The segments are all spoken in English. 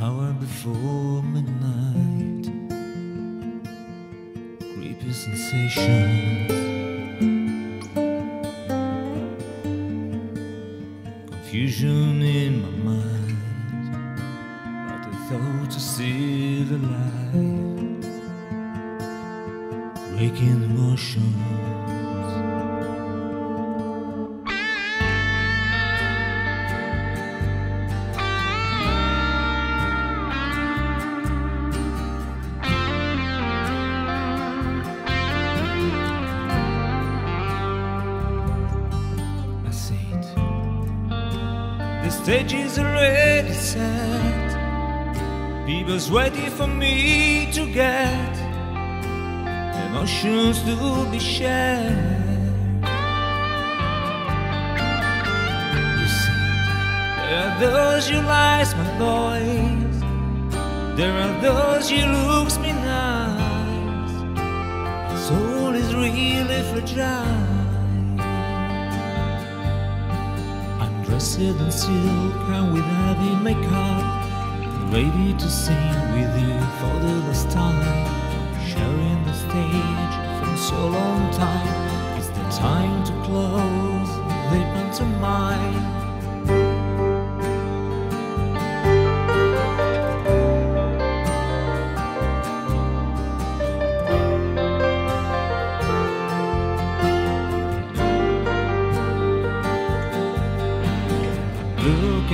Right before midnight. Creepy sensations. Confusion in my mind. But I thought to see the light. Breaking emotions. I stage is already set. People's waiting for me to get emotions to be shared. You see, there are those you lies, my boys. There are those you looks me nice. Soul is really fragile. Dressed in silk and with heavy makeup, ready to sing with you for the last time. Sharing the stage for so long time, it's the time to close the pantomime.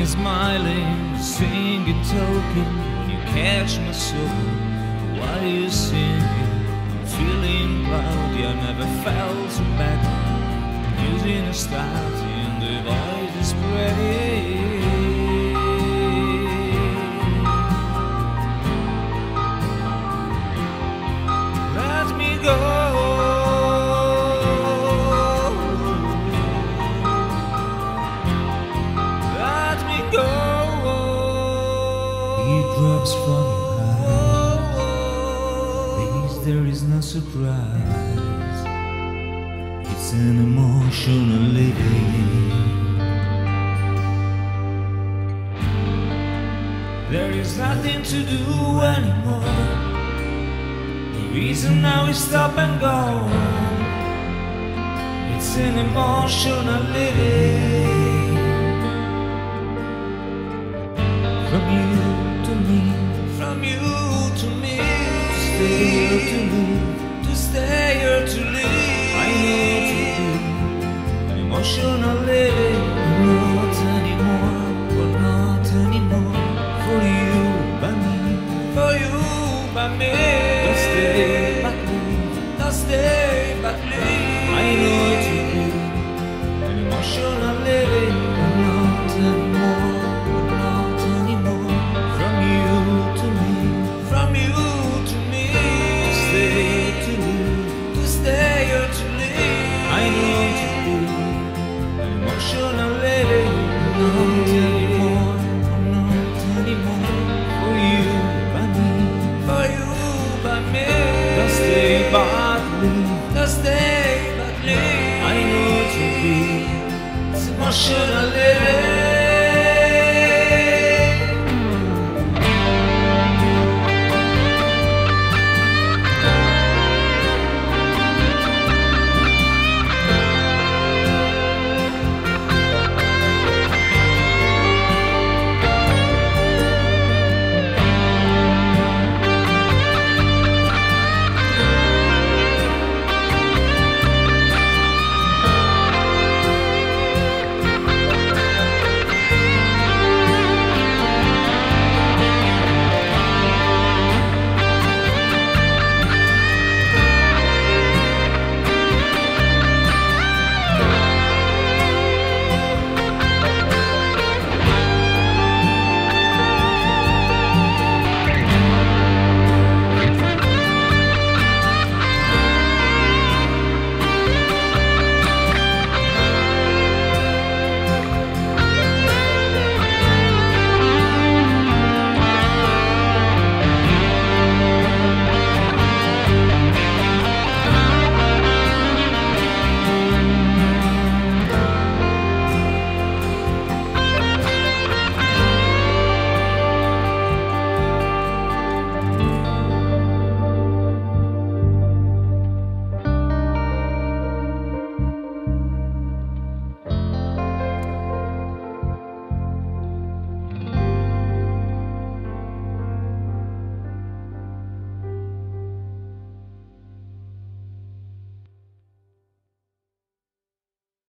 Smiling, singing, talking. You catch my soul while you singing. I'm feeling cloudy. I never felt so bad. Using a start in the is spreading. Drops from your eyes. There is no surprise. It's an emotional leaving. There is nothing to do anymore. The reason now we stop and go. It's an emotional leaving. From you from you to me, to stay or to live, to stay or to live. I know to do living. Not anymore, but not anymore. For you, me, for me. Don't stay, but live. I know to be. It's emotional leaving.